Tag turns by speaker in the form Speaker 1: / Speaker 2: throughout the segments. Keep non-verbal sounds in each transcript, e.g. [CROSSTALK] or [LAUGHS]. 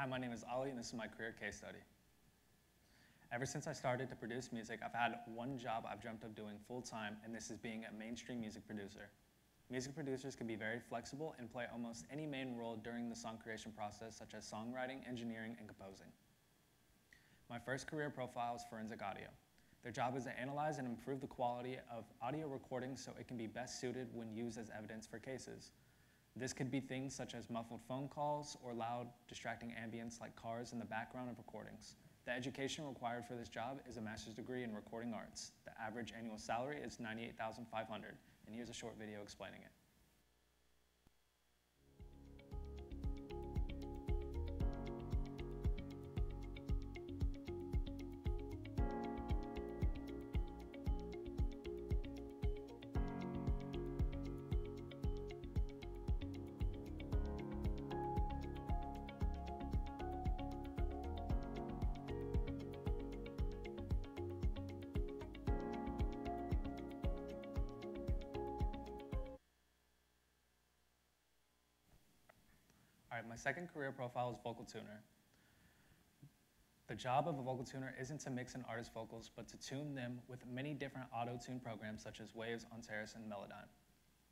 Speaker 1: Hi, my name is Ali, and this is my career case study. Ever since I started to produce music, I've had one job I've dreamt of doing full time, and this is being a mainstream music producer. Music producers can be very flexible and play almost any main role during the song creation process, such as songwriting, engineering, and composing. My first career profile is Forensic Audio. Their job is to analyze and improve the quality of audio recordings so it can be best suited when used as evidence for cases. This could be things such as muffled phone calls or loud, distracting ambience like cars in the background of recordings. The education required for this job is a master's degree in recording arts. The average annual salary is 98500 and here's a short video explaining it. Right, my second career profile is vocal tuner. The job of a vocal tuner isn't to mix an artist's vocals, but to tune them with many different auto-tune programs such as Waves, Antares, and Melodyne.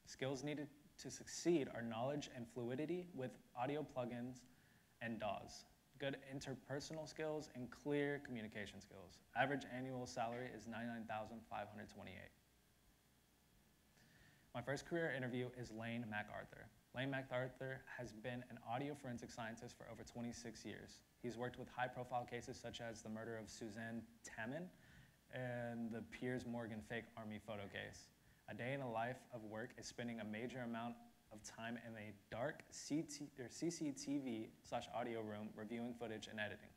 Speaker 1: Skills needed to succeed are knowledge and fluidity with audio plugins and DAWs, good interpersonal skills, and clear communication skills. Average annual salary is 99528 My first career interview is Lane MacArthur. Lane MacArthur has been an audio forensic scientist for over 26 years. He's worked with high-profile cases such as the murder of Suzanne Tamman and the Piers Morgan fake army photo case. A day in the life of work is spending a major amount of time in a dark CT, CCTV slash audio room reviewing footage and editing.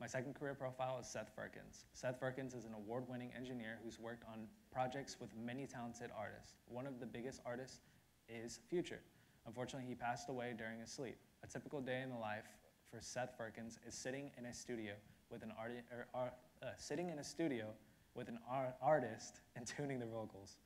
Speaker 1: My second career profile is Seth Firkins. Seth Firkins is an award-winning engineer who's worked on projects with many talented artists. One of the biggest artists is Future. Unfortunately, he passed away during his sleep. A typical day in the life for Seth Firkins is sitting in a studio with an arti- or, uh, sitting in a studio with an ar- artist and [LAUGHS] tuning the vocals.